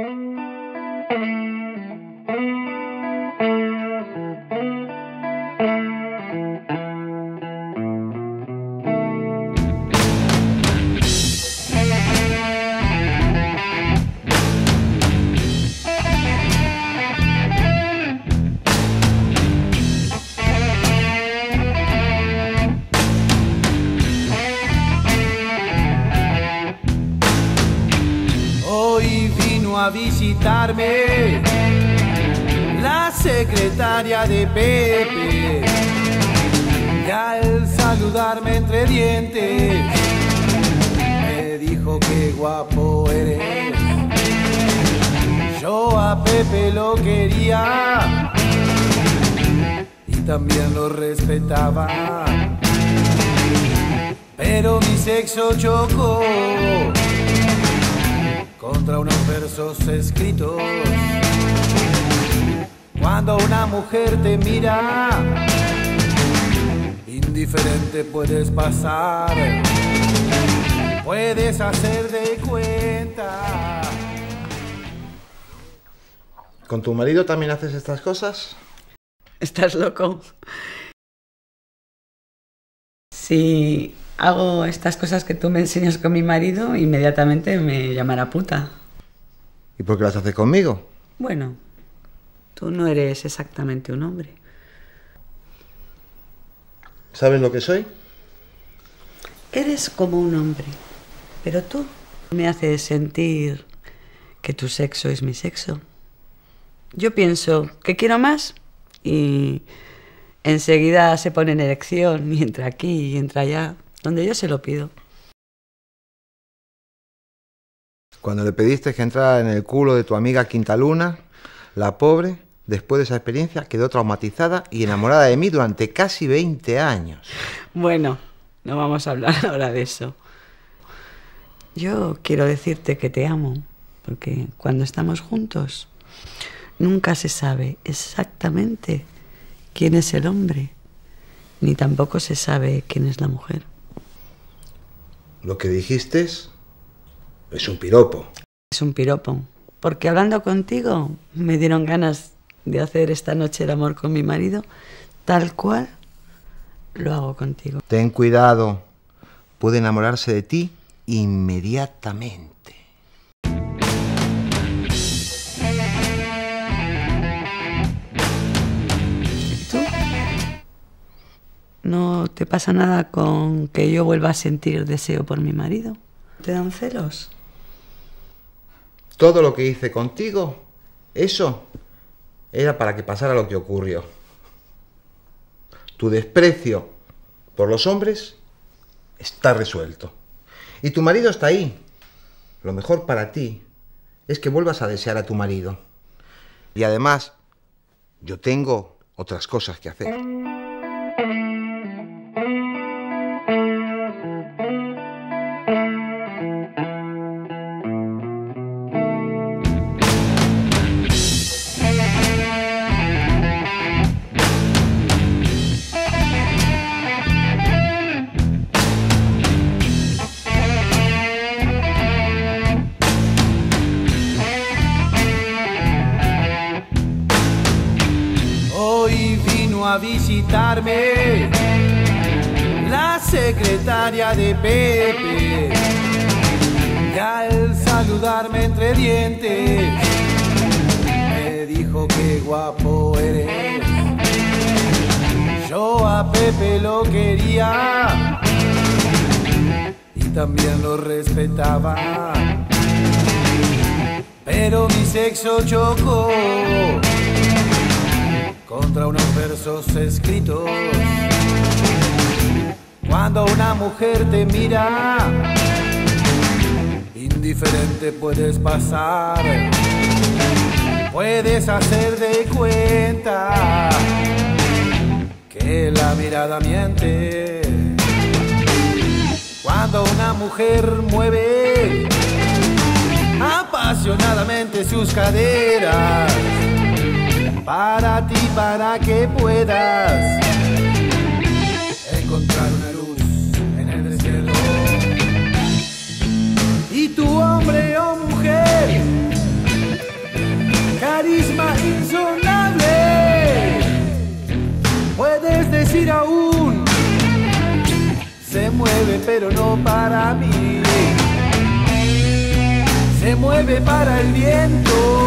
Hoy a visitarme la secretaria de Pepe. Y al saludarme entre dientes, me dijo que guapo eres. Yo a Pepe lo quería y también lo respetaba. Pero mi sexo chocó contra unos versos escritos. Cuando una mujer te mira, indiferente puedes pasar, puedes hacer de cuenta. ¿Con tu marido también haces estas cosas? ¿Estás loco? Si hago estas cosas que tú me enseñas con mi marido, inmediatamente me llamará puta. ¿Y por qué las haces conmigo? Bueno, tú no eres exactamente un hombre. ¿Sabes lo que soy? Eres como un hombre, pero tú me haces sentir que tu sexo es mi sexo. Yo pienso que quiero más y enseguida se pone en erección y entra aquí y entra allá, donde yo se lo pido. Cuando le pediste que entrara en el culo de tu amiga Quintaluna, la pobre, después de esa experiencia, quedó traumatizada y enamorada de mí durante casi 20 años. Bueno, no vamos a hablar ahora de eso. Yo quiero decirte que te amo, porque cuando estamos juntos nunca se sabe exactamente quién es el hombre, ni tampoco se sabe quién es la mujer. Lo que dijiste es, es un piropo. Es un piropo, porque hablando contigo me dieron ganas de hacer esta noche el amor con mi marido, tal cual lo hago contigo. Ten cuidado, puede enamorarse de ti inmediatamente. ¿No te pasa nada con que yo vuelva a sentir deseo por mi marido? ¿Te dan celos? Todo lo que hice contigo, eso era para que pasara lo que ocurrió. Tu desprecio por los hombres está resuelto. Y tu marido está ahí. Lo mejor para ti es que vuelvas a desear a tu marido. Y además, yo tengo otras cosas que hacer. A visitarme la secretaria de Pepe. Y al saludarme entre dientes, me dijo que guapo eres. Yo a Pepe lo quería y también lo respetaba. Pero mi sexo chocó contra unos versos escritos. Cuando una mujer te mira, indiferente puedes pasar, puedes hacer de cuenta que la mirada miente. Cuando una mujer mueve apasionadamente sus caderas, para ti, para que puedas encontrar una luz en el desierto. Y tu hombre o mujer, carisma insonable, puedes decir aún, se mueve pero no para mí, se mueve para el viento.